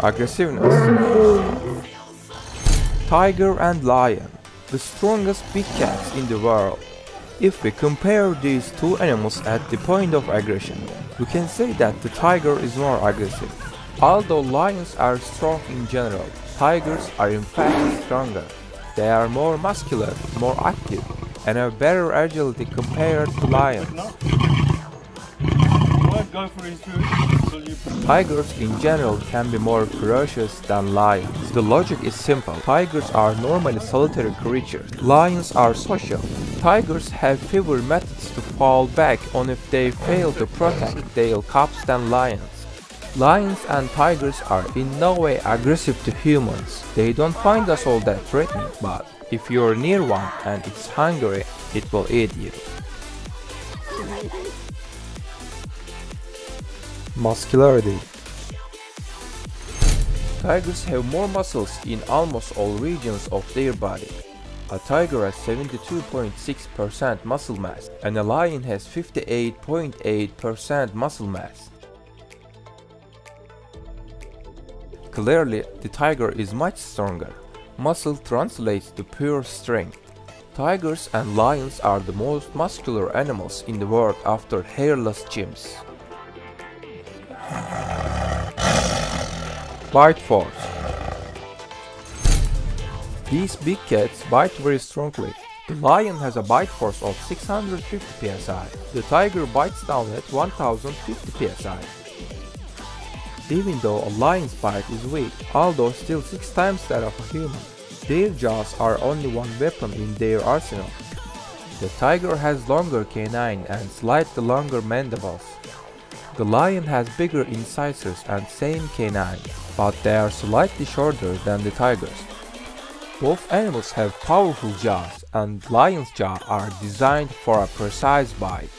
Aggressiveness Tiger and lion, the strongest big cats in the world. If we compare these two animals at the point of aggression, we can say that the tiger is more aggressive. Although lions are strong in general, tigers are in fact stronger. They are more muscular, more active, and have better agility compared to lions. Tigers in general can be more ferocious than lions. The logic is simple. Tigers are normally solitary creatures. Lions are social. Tigers have fewer methods to fall back on if they fail to protect their cubs than lions. Lions and tigers are in no way aggressive to humans. They don't find us all that threatening, but if you're near one and it's hungry, it will eat you. Muscularity Tigers have more muscles in almost all regions of their body. A tiger has 72.6% muscle mass and a lion has 58.8% muscle mass. Clearly, the tiger is much stronger. Muscle translates to pure strength. Tigers and lions are the most muscular animals in the world after hairless chimps. Bite force. These big cats bite very strongly. The lion has a bite force of 650 psi. The tiger bites down at 1050 psi. Even though a lion's bite is weak, although still 6 times that of a human, their jaws are only one weapon in their arsenal. The tiger has longer canine and slightly longer mandibles. The lion has bigger incisors and same canine, but they are slightly shorter than the tigers. Both animals have powerful jaws and lion's jaw are designed for a precise bite.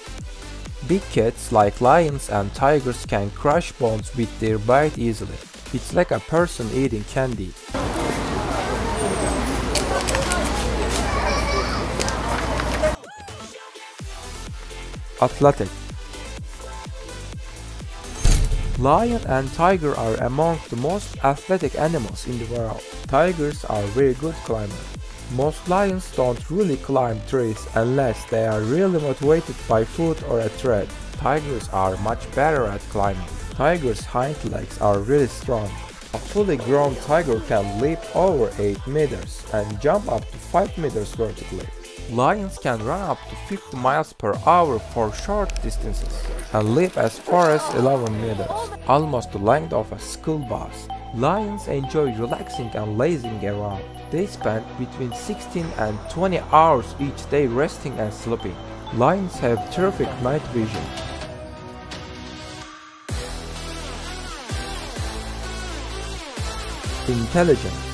Big cats like lions and tigers can crush bones with their bite easily. It's like a person eating candy. Athletic Lion and tiger are among the most athletic animals in the world. Tigers are very good climbers. Most lions don't really climb trees unless they are really motivated by food or a threat. Tigers are much better at climbing. Tigers' hind legs are really strong. A fully grown tiger can leap over 8 meters and jump up to 5 meters vertically. Lions can run up to 50 miles per hour for short distances and leap as far as 11 meters, almost the length of a school bus. Lions enjoy relaxing and lazing around. They spend between 16 and 20 hours each day resting and sleeping. Lions have terrific night vision. Intelligence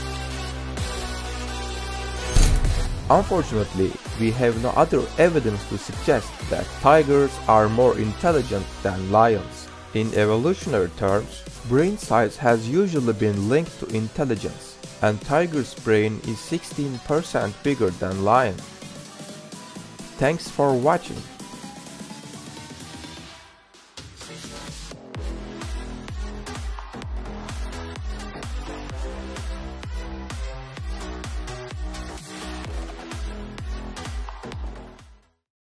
Unfortunately, we have no other evidence to suggest that tigers are more intelligent than lions. In evolutionary terms, brain size has usually been linked to intelligence, and tiger's brain is 16% bigger than lion. Thanks for watching.